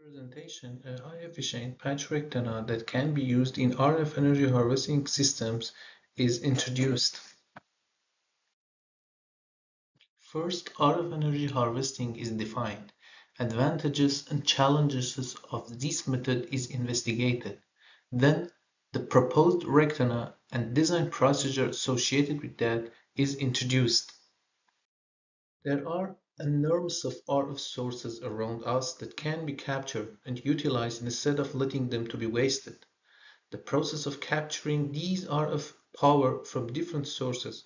presentation, uh, a high-efficient patch rectenna that can be used in RF energy harvesting systems is introduced. First, RF energy harvesting is defined. Advantages and challenges of this method is investigated. Then, the proposed rectenna and design procedure associated with that is introduced. There are enormous of RF sources around us that can be captured and utilized instead of letting them to be wasted. The process of capturing these RF power from different sources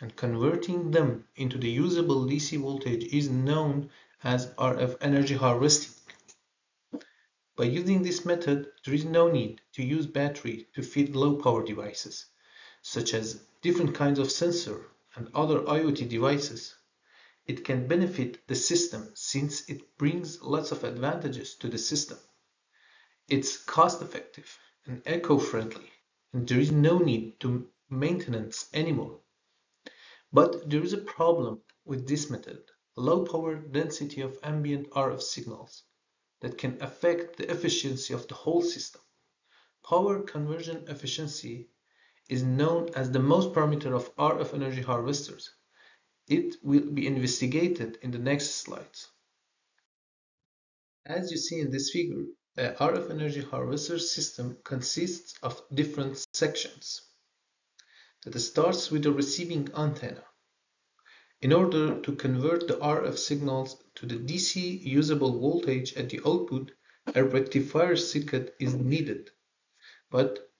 and converting them into the usable DC voltage is known as RF energy harvesting. By using this method, there is no need to use battery to feed low power devices, such as different kinds of sensor and other IoT devices it can benefit the system since it brings lots of advantages to the system. It's cost effective and eco-friendly and there is no need to maintenance anymore. But there is a problem with this method, low power density of ambient RF signals that can affect the efficiency of the whole system. Power conversion efficiency is known as the most parameter of RF energy harvesters it will be investigated in the next slides. As you see in this figure, a RF energy harvester system consists of different sections. That starts with the receiving antenna. In order to convert the RF signals to the DC usable voltage at the output, a rectifier circuit is needed. But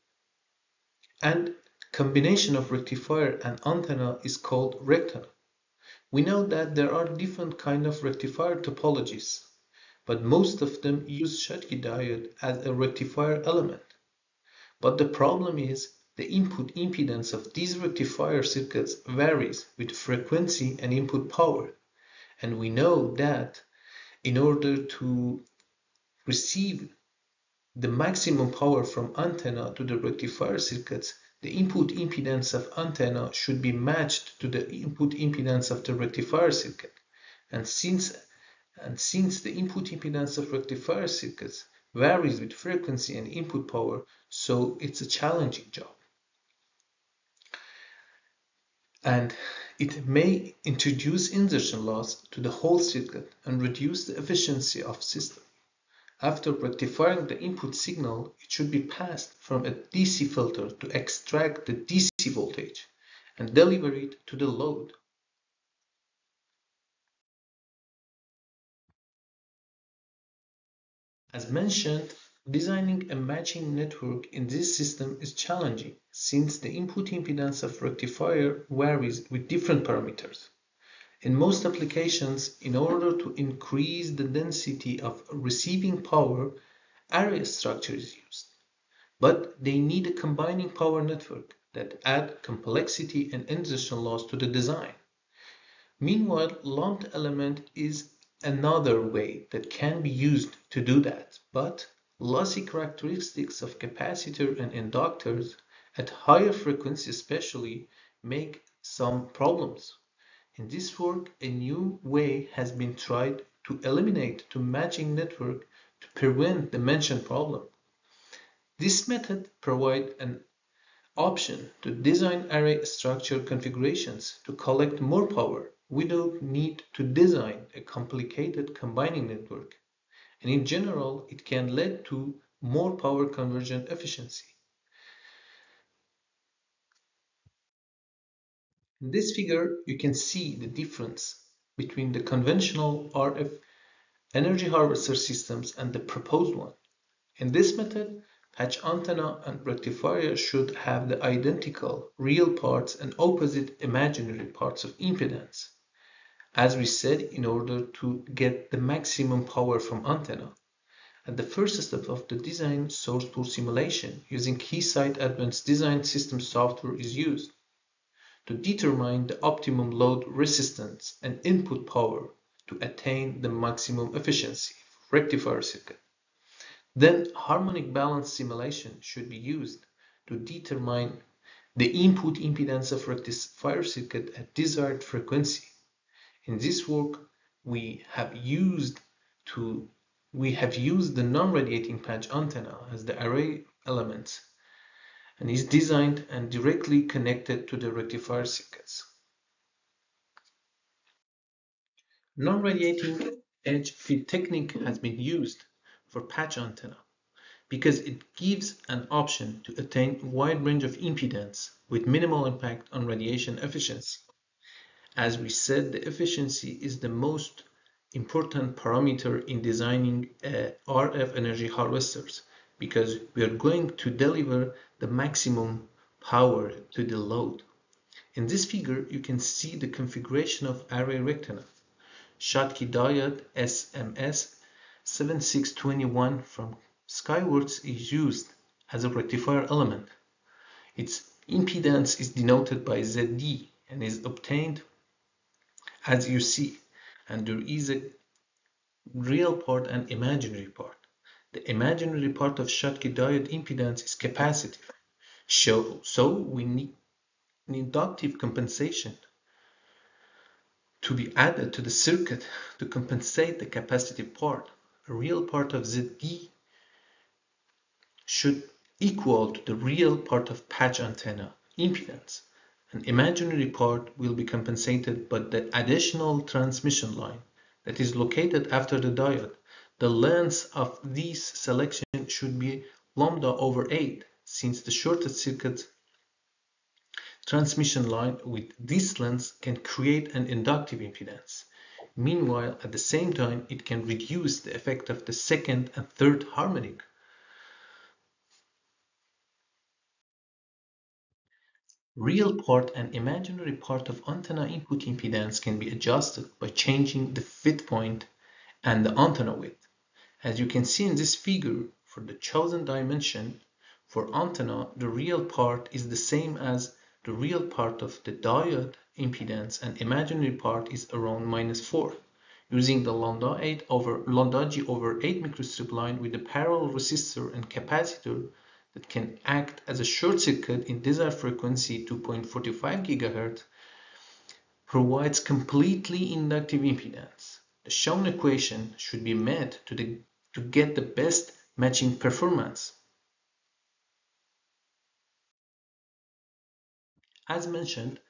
and combination of rectifier and antenna is called rectenna. We know that there are different kind of rectifier topologies, but most of them use Schottky diode as a rectifier element. But the problem is the input impedance of these rectifier circuits varies with frequency and input power. And we know that in order to receive the maximum power from antenna to the rectifier circuits, the input impedance of antenna should be matched to the input impedance of the rectifier circuit. And since, and since the input impedance of rectifier circuits varies with frequency and input power, so it's a challenging job. And it may introduce insertion loss to the whole circuit and reduce the efficiency of system. After rectifying the input signal, it should be passed from a DC filter to extract the DC voltage and deliver it to the load. As mentioned, designing a matching network in this system is challenging since the input impedance of rectifier varies with different parameters. In most applications, in order to increase the density of receiving power, array structure is used. But they need a combining power network that add complexity and insertion loss to the design. Meanwhile, lumped element is another way that can be used to do that, but lossy characteristics of capacitor and inductors at higher frequency especially make some problems. In this work, a new way has been tried to eliminate the matching network to prevent the mentioned problem. This method provides an option to design array structure configurations to collect more power without need to design a complicated combining network. And in general, it can lead to more power conversion efficiency. In this figure, you can see the difference between the conventional RF energy harvester systems and the proposed one. In this method, patch antenna and rectifier should have the identical real parts and opposite imaginary parts of impedance. As we said, in order to get the maximum power from antenna. At the first step of the design source pull simulation, using Keysight Advanced Design System software is used to determine the optimum load resistance and input power to attain the maximum efficiency of rectifier circuit. Then harmonic balance simulation should be used to determine the input impedance of rectifier circuit at desired frequency. In this work, we have used to we have used the non-radiating patch antenna as the array element and is designed and directly connected to the rectifier circuits. Non-radiating edge feed technique has been used for patch antenna because it gives an option to attain wide range of impedance with minimal impact on radiation efficiency. As we said, the efficiency is the most important parameter in designing uh, RF energy harvesters because we are going to deliver the maximum power to the load. In this figure, you can see the configuration of array rectenna. Schottky diode SMS 7621 from Skyworks is used as a rectifier element. Its impedance is denoted by ZD and is obtained as you see and there is a real part and imaginary part. The imaginary part of Schottky diode impedance is capacitive. So, we need an inductive compensation to be added to the circuit to compensate the capacitive part. A real part of ZD should equal to the real part of patch antenna impedance. An imaginary part will be compensated by the additional transmission line that is located after the diode. The length of this selection should be lambda over 8 since the shorted circuit transmission line with this length can create an inductive impedance. Meanwhile, at the same time, it can reduce the effect of the second and third harmonic. Real part and imaginary part of antenna input impedance can be adjusted by changing the feed point and the antenna width. As you can see in this figure, for the chosen dimension, for antenna, the real part is the same as the real part of the diode impedance and imaginary part is around minus 4 using the lambda 8 over lambda g over 8 microstrip line with a parallel resistor and capacitor that can act as a short circuit in desired frequency 2.45 GHz provides completely inductive impedance. The shown equation should be met to, the, to get the best matching performance. As mentioned,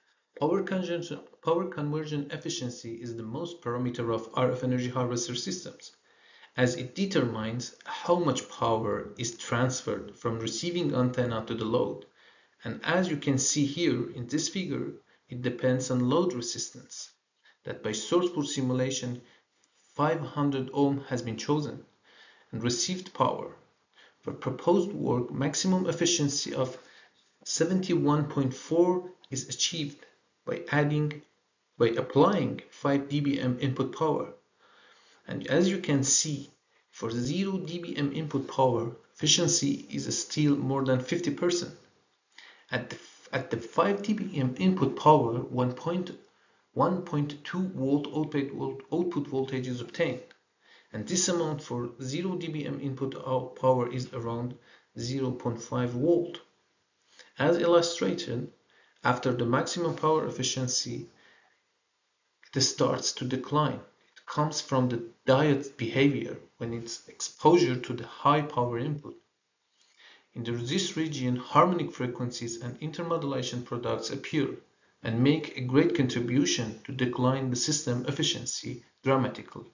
power conversion, power conversion efficiency is the most parameter of RF energy harvester systems, as it determines how much power is transferred from receiving antenna to the load. And as you can see here in this figure, it depends on load resistance, that by source port simulation 500 ohm has been chosen, and received power. For proposed work, maximum efficiency of 71.4 is achieved by adding by applying 5 dBm input power. And as you can see, for 0 dBm input power, efficiency is still more than 50%. At the, at the 5 dBm input power, 1.2 volt output voltage is obtained. And this amount for 0 dBm input power is around 0.5 volt. As illustrated, after the maximum power efficiency, it starts to decline. It comes from the diode's behavior when its exposure to the high power input. In this region, harmonic frequencies and intermodulation products appear and make a great contribution to decline the system efficiency dramatically.